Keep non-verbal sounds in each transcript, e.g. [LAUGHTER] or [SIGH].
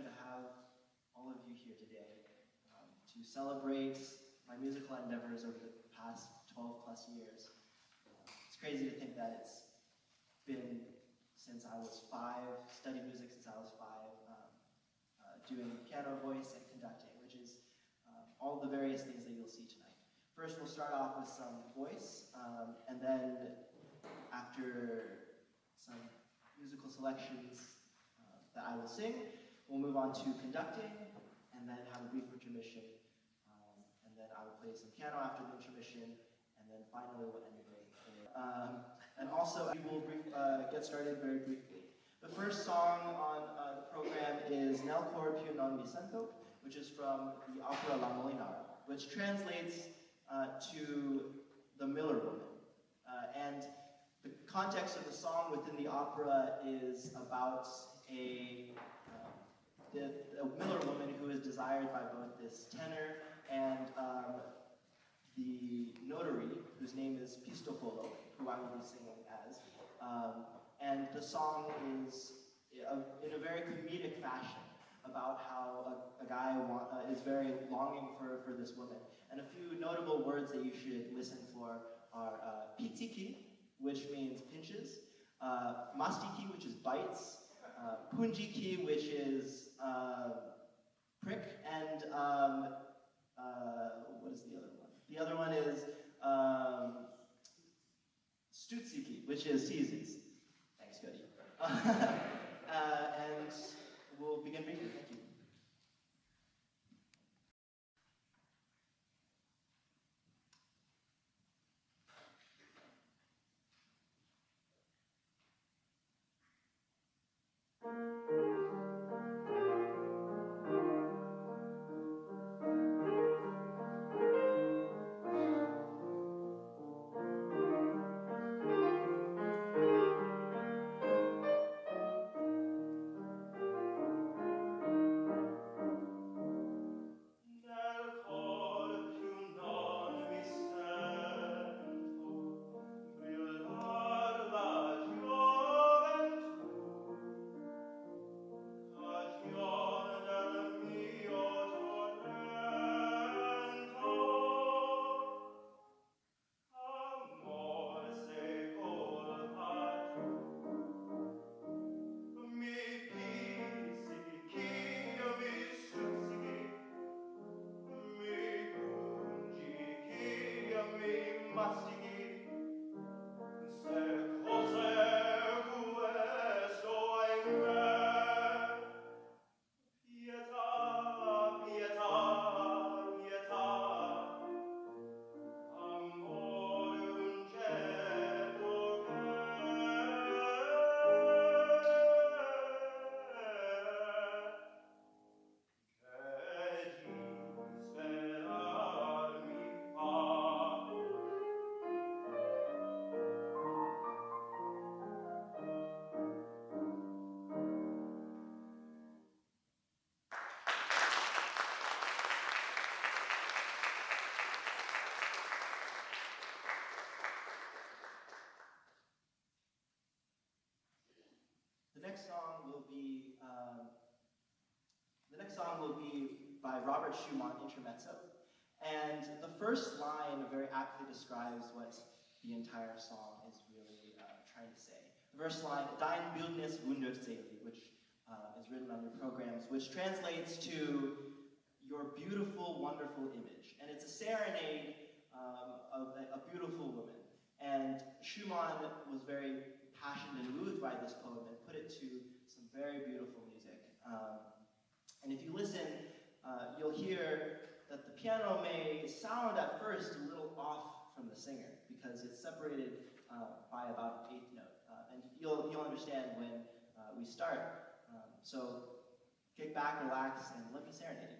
pleasure to have all of you here today um, to celebrate my musical endeavors over the past 12 plus years. Uh, it's crazy to think that it's been since I was five, studied music since I was five, um, uh, doing piano, voice, and conducting, which is um, all the various things that you'll see tonight. First, we'll start off with some voice, um, and then after some musical selections uh, that I will sing, we'll move on to conducting, and then have a brief intermission, um, and then I will play some piano after the intermission, and then finally we'll end with um, And also, we will brief, uh, get started very briefly. The first song on uh, the program is Nel cor più non mi sento, which is from the opera La Molinara, which translates uh, to the Miller Woman. Uh, and the context of the song within the opera is about a, the, a Miller woman who is desired by both this tenor and um, the notary, whose name is Pistofolo, who I will be singing as. Um, and the song is uh, in a very comedic fashion about how a, a guy want, uh, is very longing for, for this woman. And a few notable words that you should listen for are uh, pitiki, which means pinches, uh, mastichi, which is bites, uh, pungichi, which is uh, prick, and um, uh, what is the other one? The other one is um, stuzzichi, which is teases. Thanks, Cody. [LAUGHS] uh, and we'll begin briefly. Thank you. intermezzo. And the first line very aptly describes what the entire song is really uh, trying to say. The first line, Dein Bildnis wunderselig, which uh, is written on your programs, which translates to your beautiful, wonderful image. And it's a serenade um, of a, a, beautiful woman. And Schumann was very passionate and moved by this poem and put it to some very beautiful music. Um, and if you listen, uh, you'll hear that the piano may sound at first a little off from the singer because it's separated uh, by about an eighth note. Uh, and you'll, you'll understand when uh, we start. Um, so kick back, relax, and let me serenade you.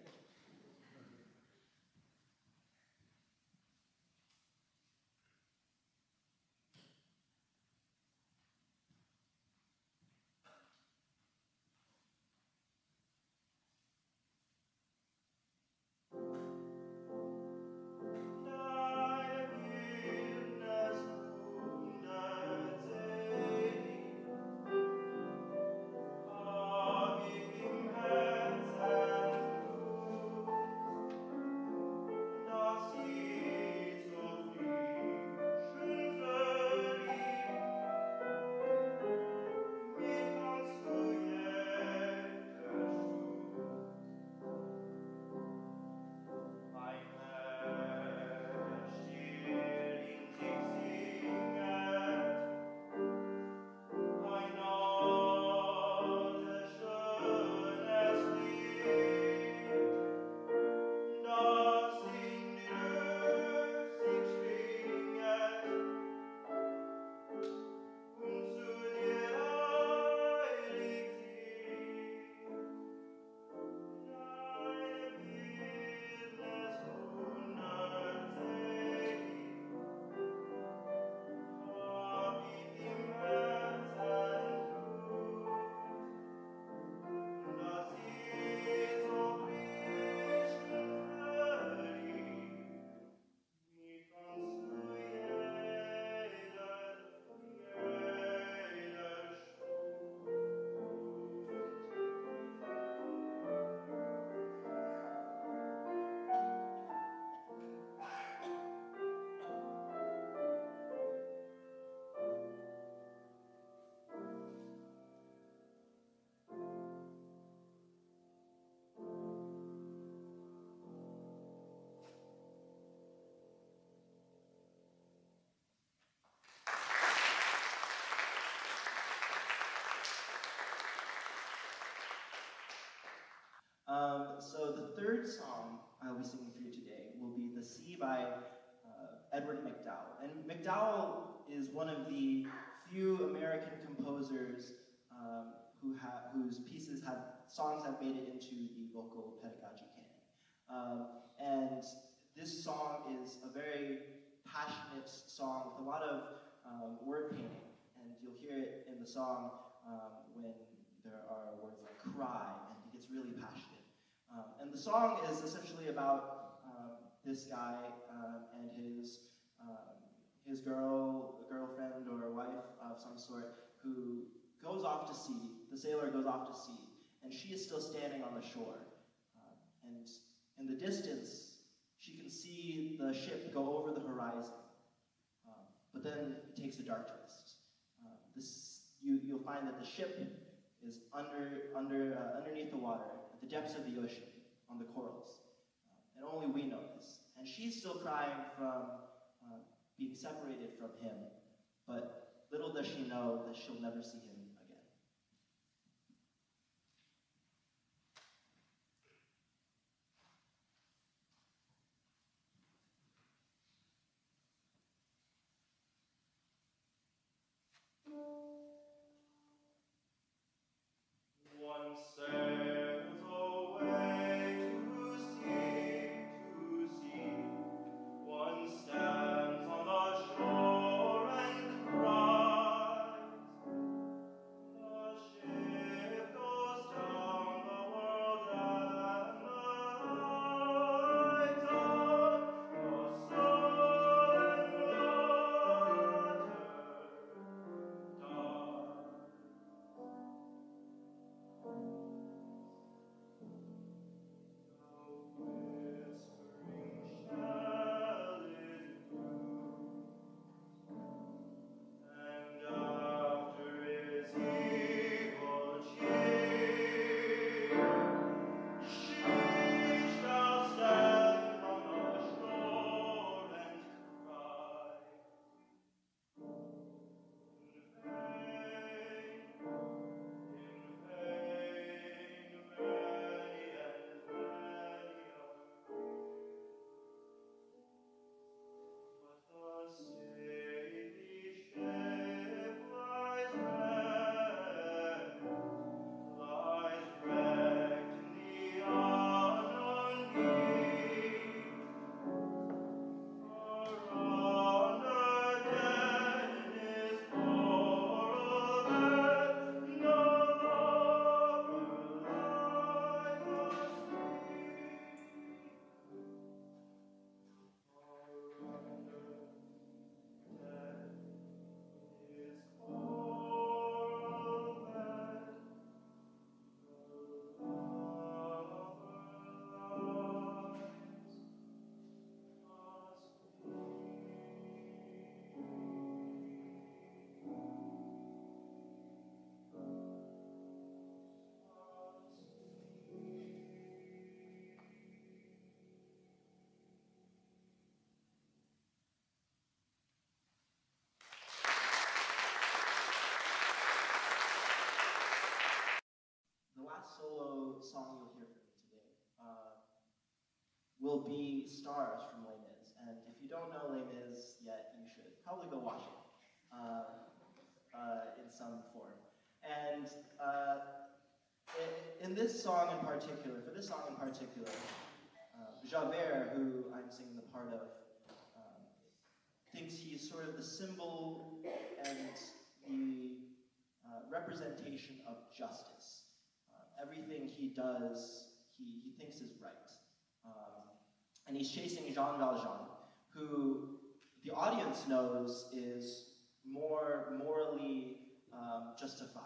Third song I'll be singing for you today will be The Sea by uh, Edward MacDowell. And MacDowell is one of the few American composers um, who have, whose pieces have, songs have made it into the vocal pedagogy canon. Um, and this song is a very passionate song with a lot of um, word painting. And you'll hear it in the song um, when there are words like cry, and it gets really passionate. Um, and the song is essentially about um, this guy um, and his um, his girl, girlfriend or wife of some sort, who goes off to sea. The sailor goes off to sea, and she is still standing on the shore. Um, and in the distance, she can see the ship go over the horizon. Um, but then it takes a dark twist. Um, this, you, you'll find that the ship is under, under, uh, underneath the water, at the depths of the ocean, on the corals. Uh, and only we know this. And she's still crying from uh, being separated from him, but little does she know that she'll never see him solo song you'll hear from me today uh, will be Stars from Les Mis. And if you don't know Les Mis yet, you should probably go watch it uh, uh, in some form. And uh, i- in this song in particular, for this song in particular, uh, Javert, who I'm singing the part of, um, thinks he's sort of the symbol and the uh, representation of justice. Everything he does, he, he thinks is right. Um, and he's chasing Jean Valjean, who the audience knows is more morally um, justified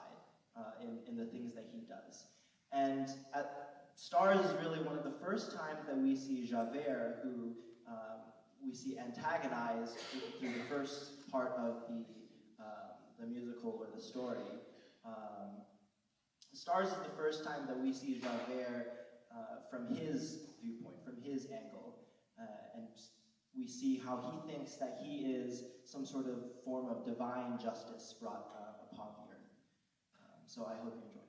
uh, in, in the things that he does. And at, Stars is really one of the first times that we see Javert, who um, we see antagonized through the first part of the, um, the musical or the story. Um, Stars is the first time that we see Javert uh, from his viewpoint, from his angle, uh, and we see how he thinks that he is some sort of form of divine justice brought uh, upon the earth. Um, so I hope you enjoy.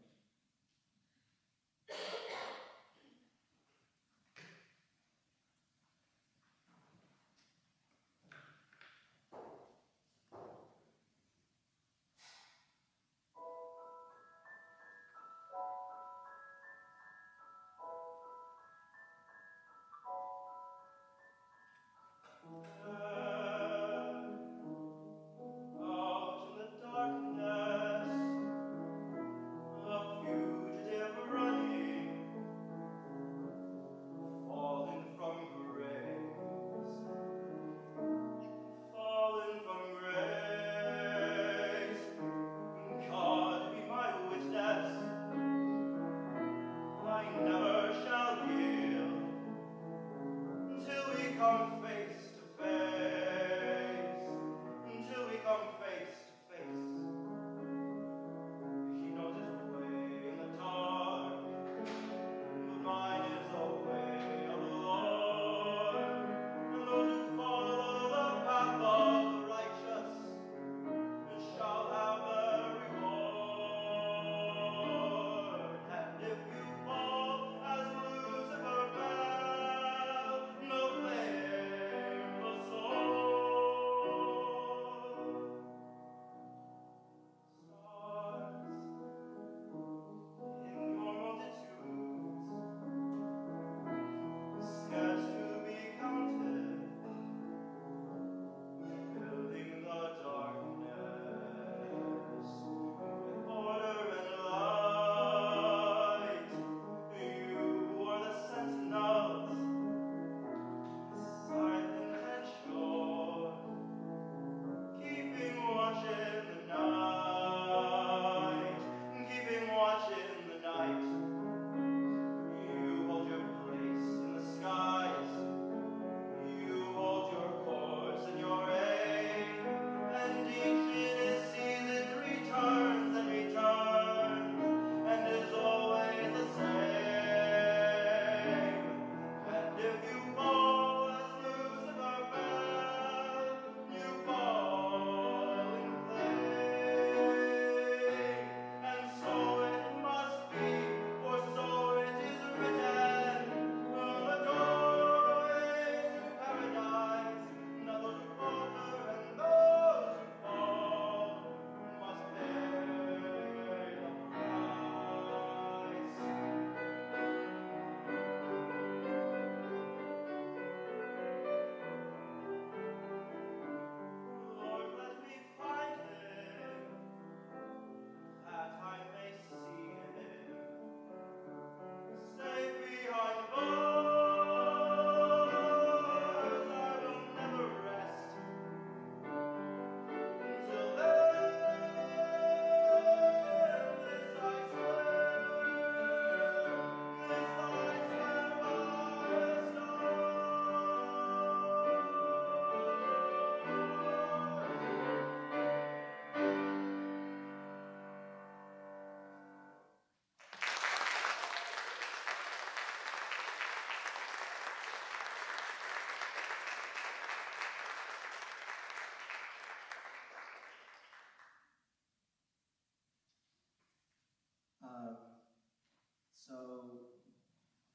So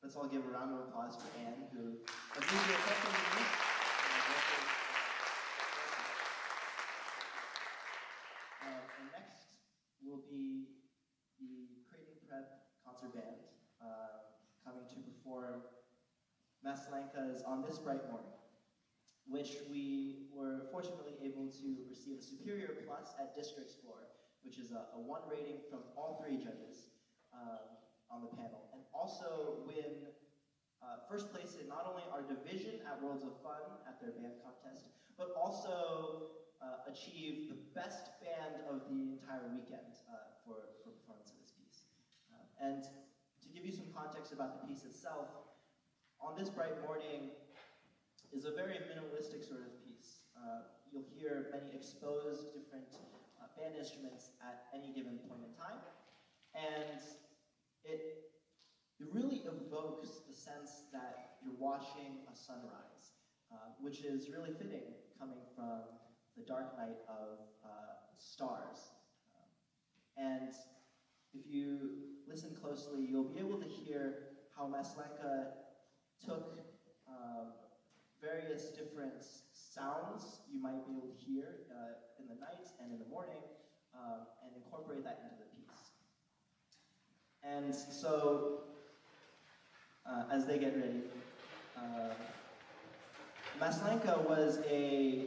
let's all give a round of applause for Anne, who next will be the Creighton Prep Concert Band uh, coming to perform Maslanka's On This Bright Morning, which we were fortunately able to receive a Superior Plus at Districts for, which is a, a one rating from all three judges. Um, on the panel, and also win uh, first place in not only our division at Worlds of Fun at their band contest, but also uh, achieve the best band of the entire weekend uh, for, for performance of this piece. Uh, and to give you some context about the piece itself, on this bright morning is a very minimalistic sort of piece. Uh, you'll hear many exposed different uh, band instruments at any given point in time, and it, it really evokes the sense that you're watching a sunrise, uh, which is really fitting coming from the dark night of uh, stars. Um, and if you listen closely, you'll be able to hear how Maslanka took um, various different sounds you might be able to hear uh, in the night and in the morning um, and incorporate that into the. And so, uh, as they get ready, uh, Maslanka was a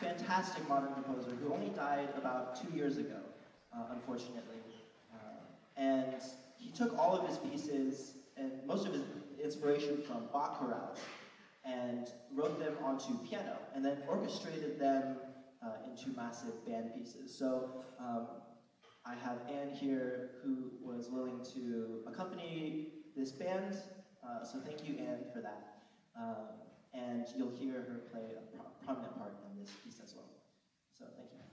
fantastic modern composer who only died about two years ago, uh, unfortunately. Uh, and he took all of his pieces and most of his inspiration from Bach chorales and wrote them onto piano and then orchestrated them uh, into massive band pieces. So um, I have Anne here who was willing to accompany this band. Uh, so thank you, Anne, for that. Um, and you'll hear her play a pro- prominent part in this piece as well. So thank you.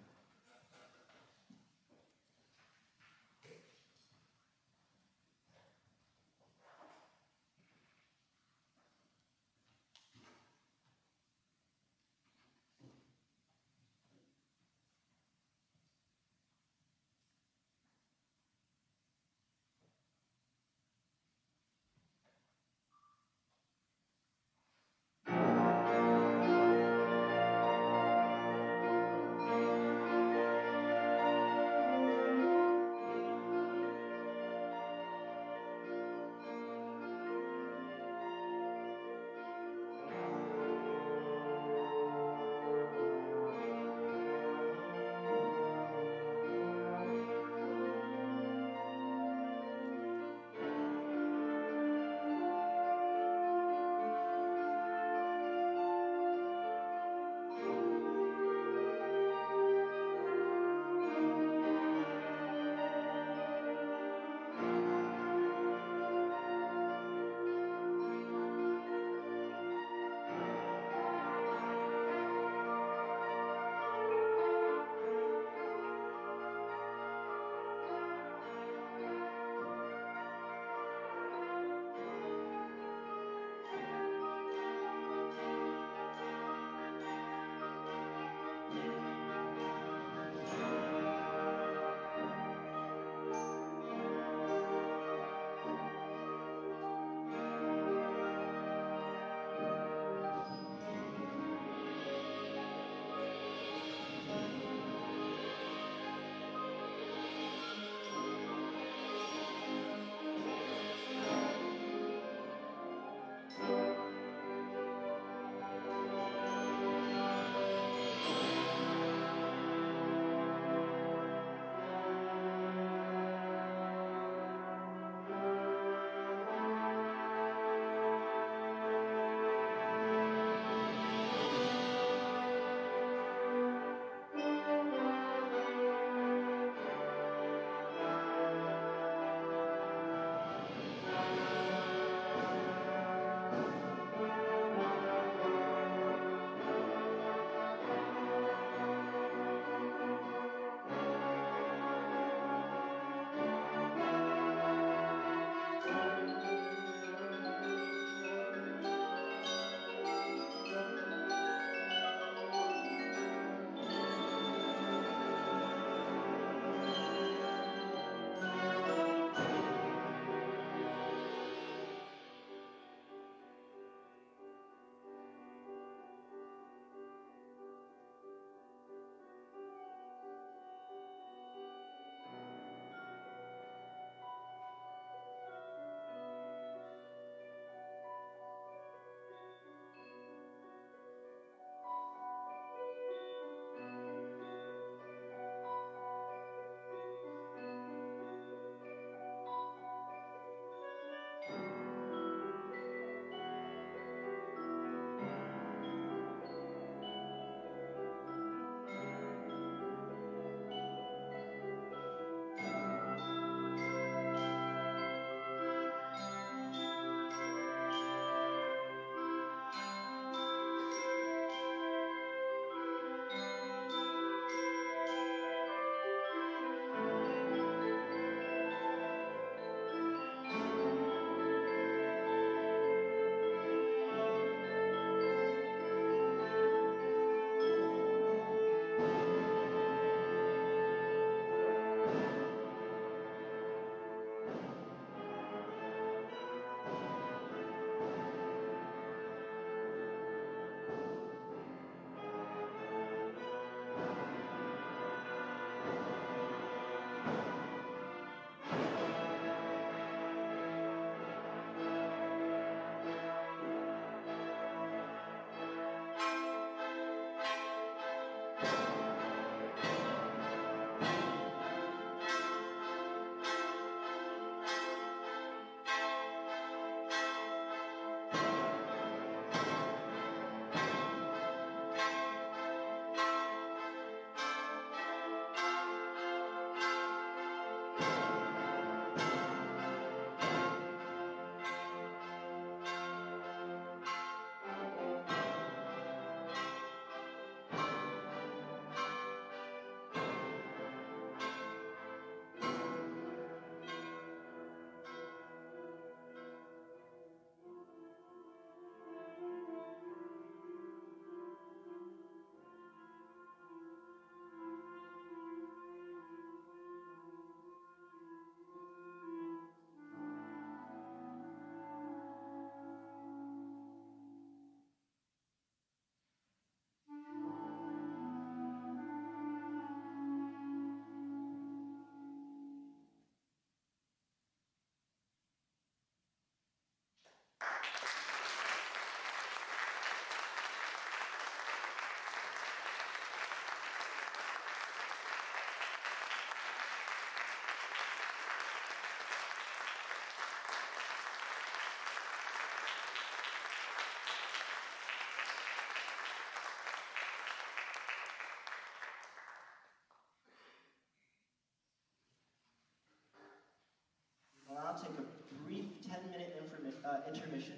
Uh, intermission.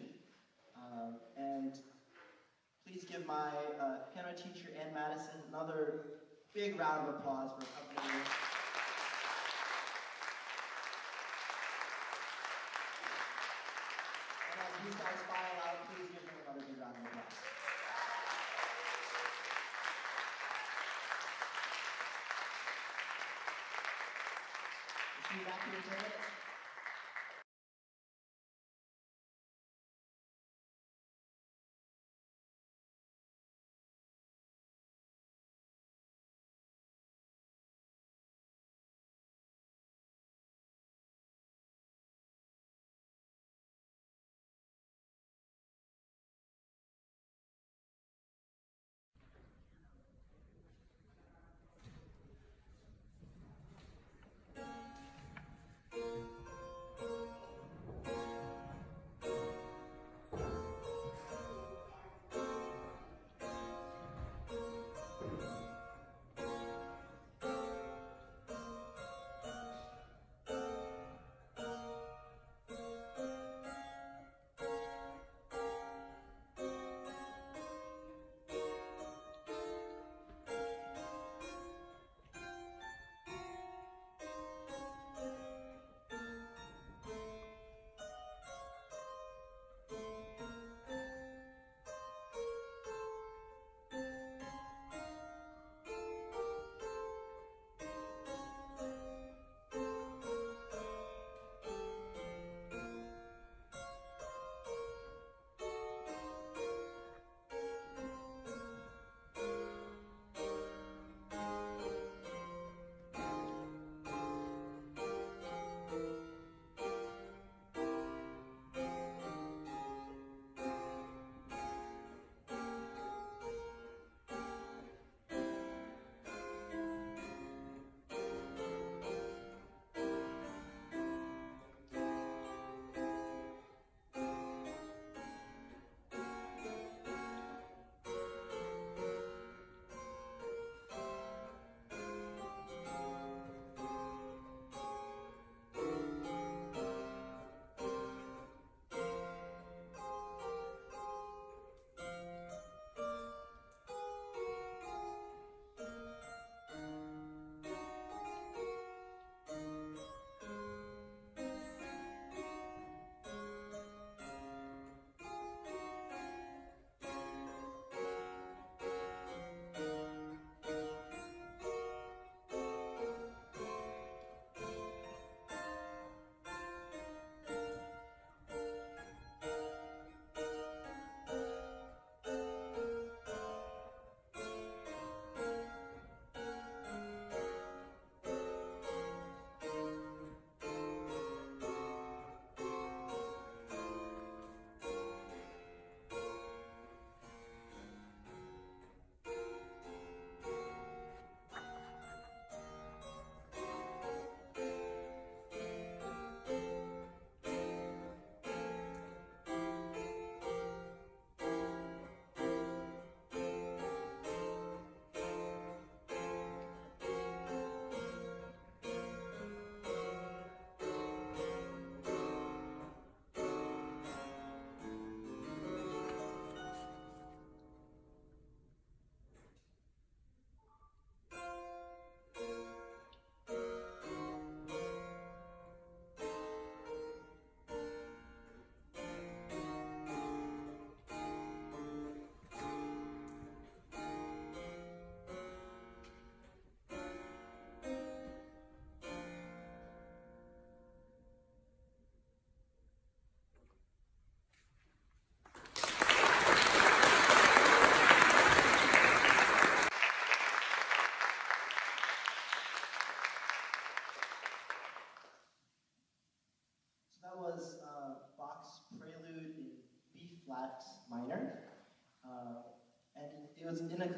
Um, and please give my uh, piano teacher, Ann Madison, another big round of applause for accompanying these guys file out, please give another big round of applause. See you back here in 10 minutes.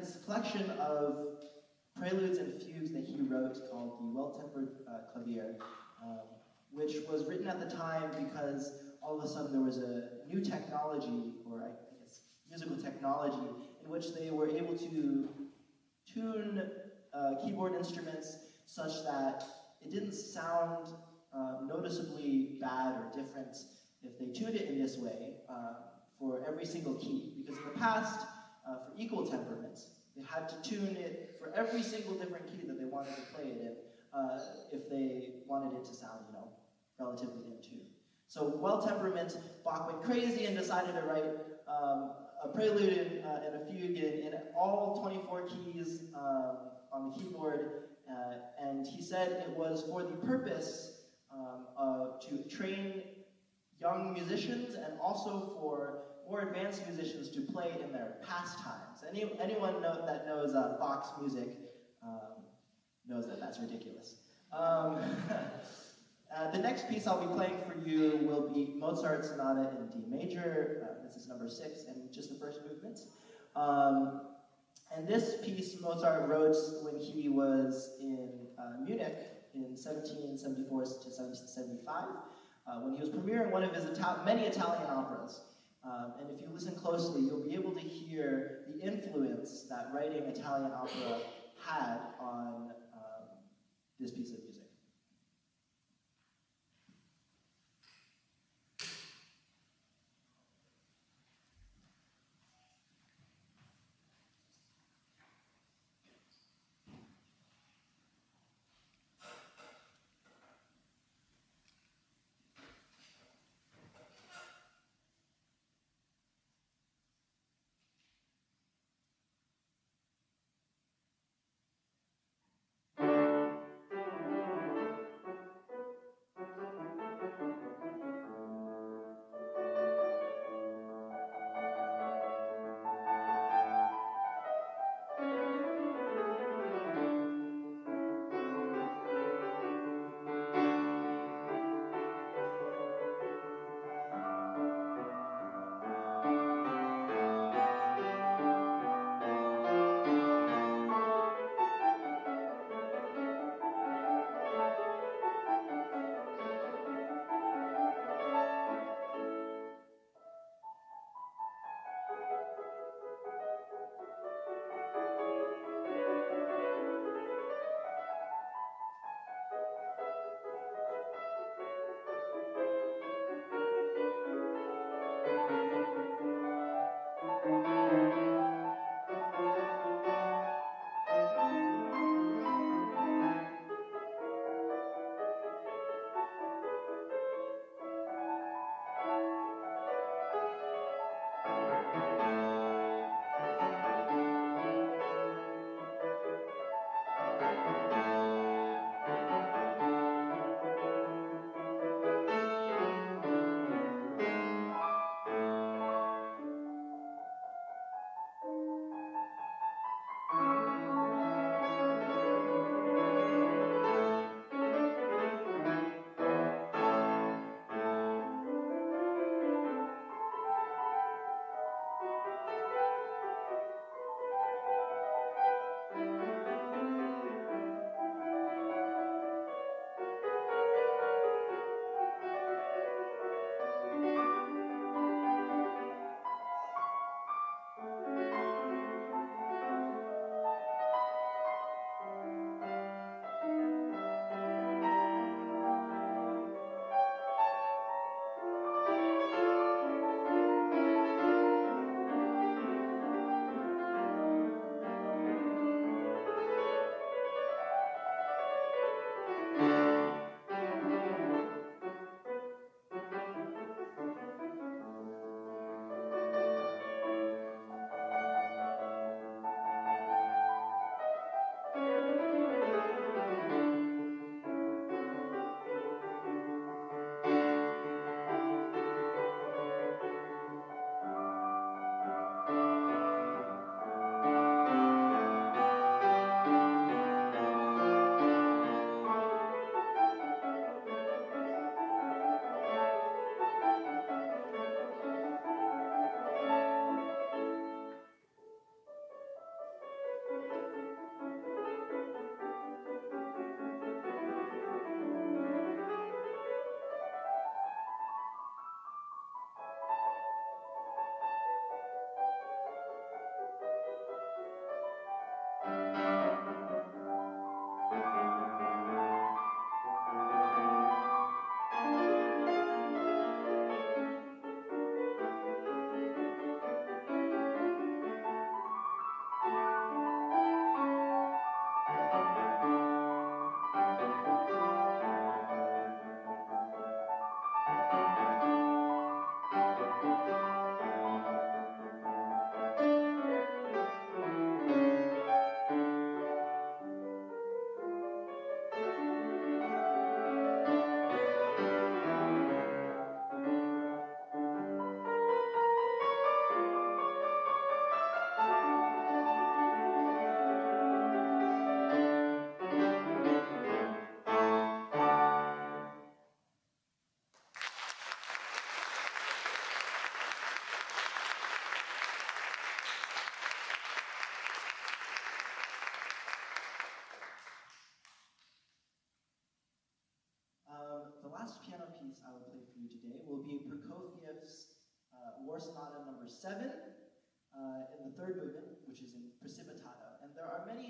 A collection of preludes and fugues that he wrote called the Well Tempered uh, Clavier, um, which was written at the time because all of a sudden there was a new technology, or I guess musical technology, in which they were able to tune uh, keyboard instruments such that it didn't sound um, noticeably bad or different if they tuned it in this way uh, for every single key. Because in the past, uh, for equal temperaments, they had to tune it for every single different key that they wanted to play it in uh, if they wanted it to sound, you know, relatively in tune. So well temperament, Bach went crazy and decided to write um, a prelude and, uh, and a fugue in, in all 24 keys um, on the keyboard, uh, and he said it was for the purpose um, of, to train young musicians and also for more advanced musicians to play in their pastimes. Any, anyone know, that knows uh, Bach's music um, knows that that's ridiculous. Um, [LAUGHS] uh, the next piece I'll be playing for you will be Mozart's Sonata in D major. Uh, this is number six and just the first movement. Um, and this piece Mozart wrote when he was in uh, Munich in 1774 to 1775, uh, when he was premiering one of his Ital many Italian operas. Um, and if you listen closely, you'll be able to hear the influence that writing Italian opera had on um, this piece of music.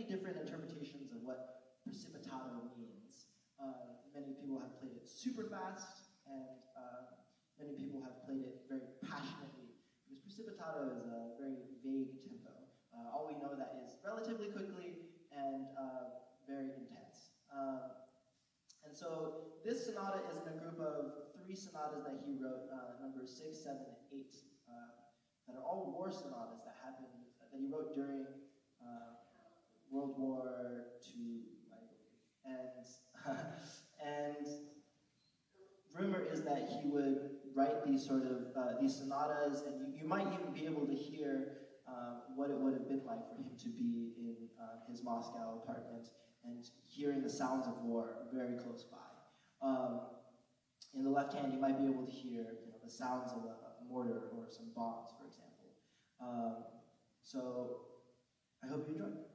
Different interpretations of what precipitato means. Uh, many people have played it super fast, and uh, many people have played it very passionately, because precipitato is a very vague tempo. Uh, all we know that is relatively quickly and uh, very intense. Um, and so this sonata is in a group of three sonatas that he wrote, uh, numbers six, seven, and eight, uh, that are all war sonatas that happened, that he wrote during uh, World War II. And, [LAUGHS] and rumor is that he would write these sort of, uh, these sonatas, and you, you might even be able to hear um, what it would have been like for him to be in uh, his Moscow apartment and hearing the sounds of war very close by. Um, in the left hand, you might be able to hear you know, the sounds of a, a mortar or some bombs, for example. Um, so I hope you enjoy.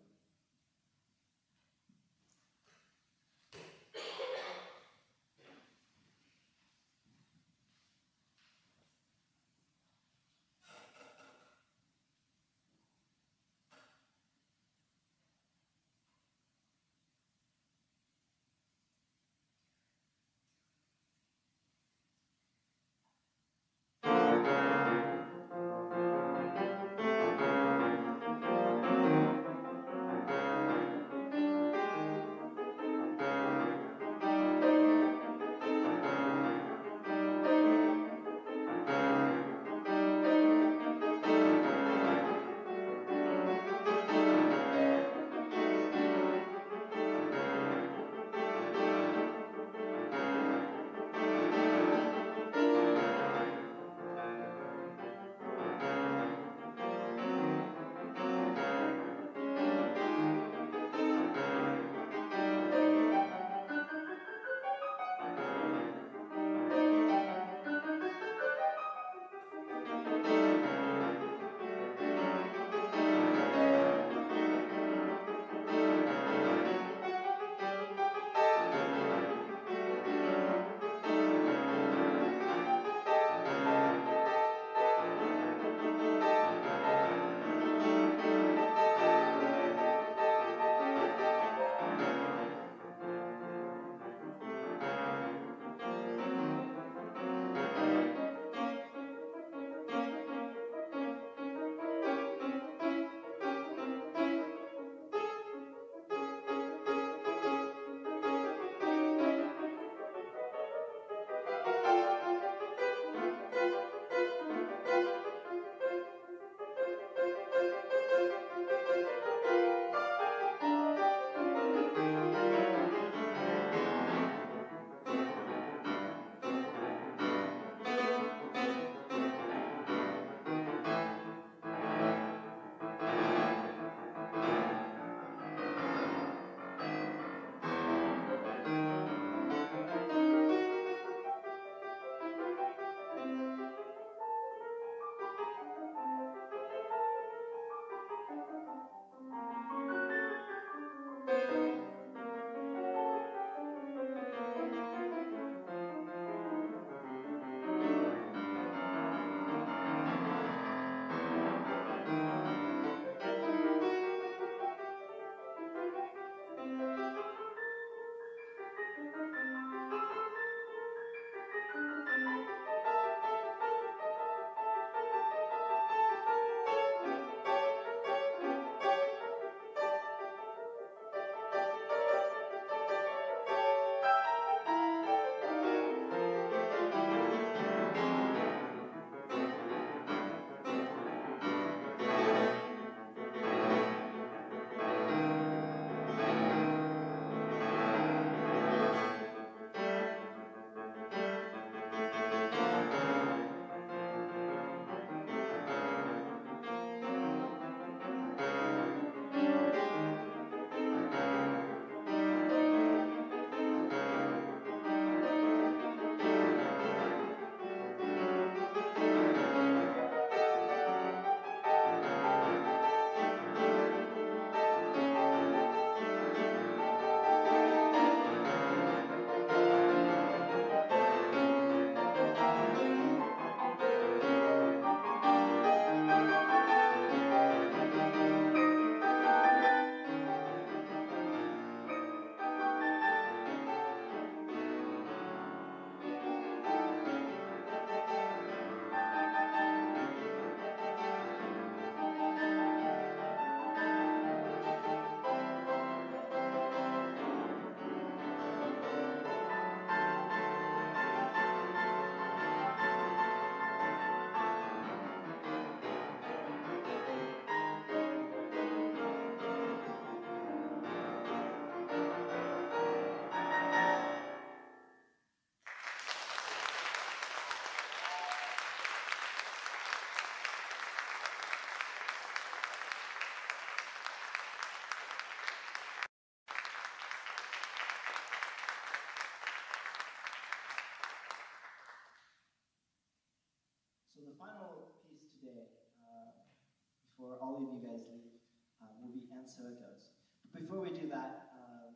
All of you guys leave um, will be And So It Goes. But before we do that, um,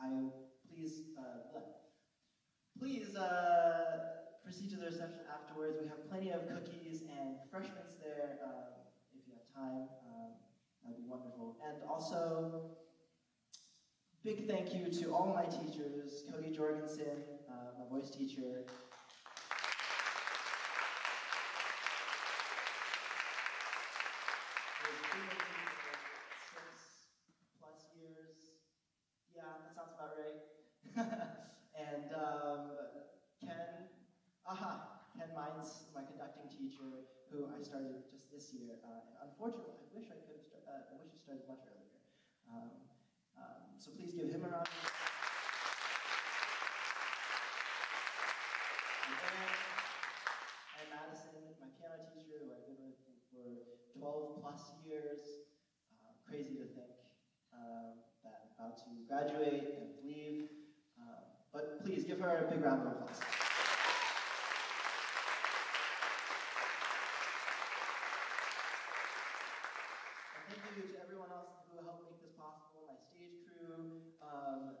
I please, uh, please uh, proceed to the reception afterwards. We have plenty of cookies and refreshments there um, if you have time. Um, that'd be wonderful. And also, big thank you to all my teachers, Cody Jorgensen, uh, my voice teacher, They've been with me for six plus years. Yeah, that sounds about right. [LAUGHS] and um, Ken, aha, Ken Mines, my conducting teacher, who I started just this year. Uh, and unfortunately, I wish I could have. Start, uh, I wish I started much earlier. Um, um, so please give him a round. and Madison, my piano teacher, who I've been with for 12 plus years. Uh, crazy to think um, that I'm about to graduate and leave. Um, but please give her a big round of applause. Thank you to everyone else who helped make this possible, my stage crew, um,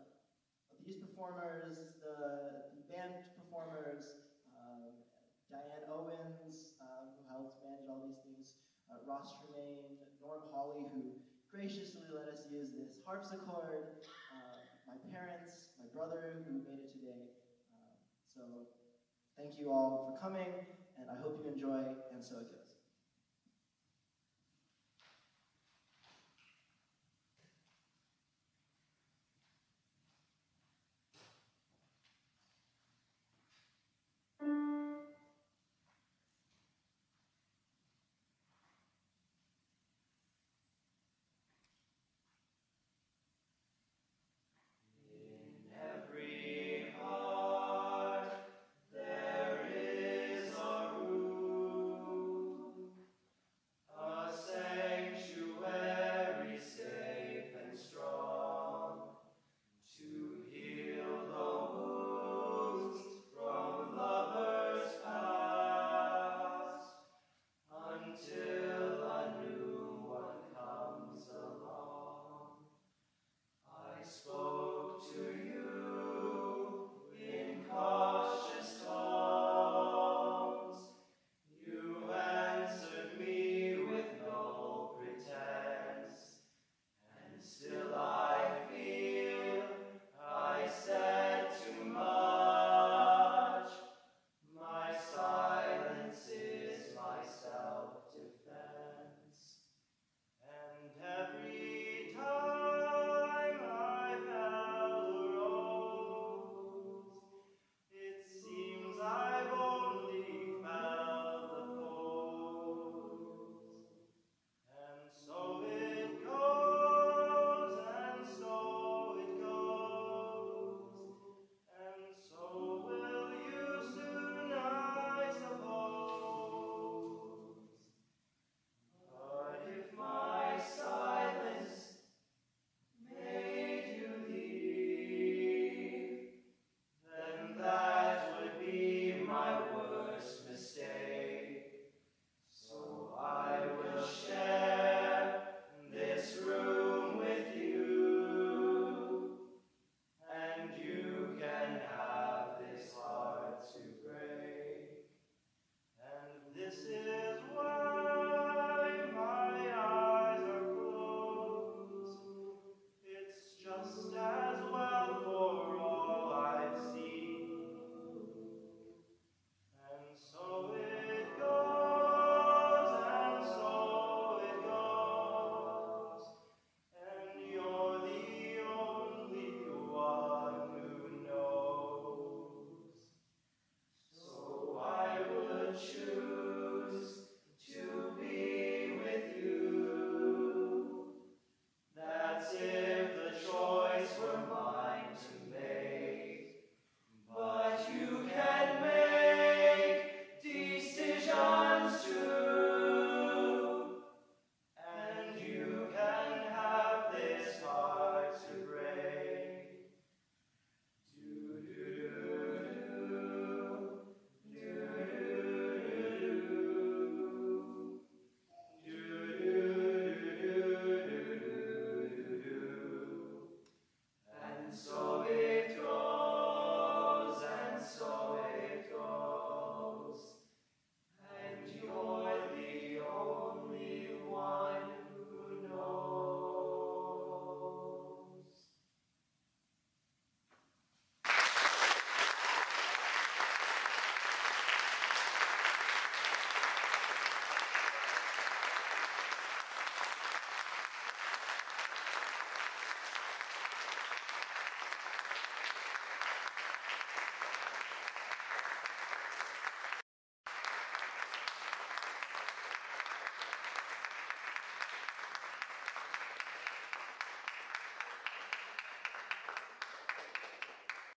these performers, the, the band performers, um, Diane Owens, um, who helped manage all these things, uh, Ross Tremaine, Norm Hawley, who graciously let us use this harpsichord, uh, my parents, my brother, who made it today. Um, so thank you all for coming, and I hope you enjoy, and so it goes.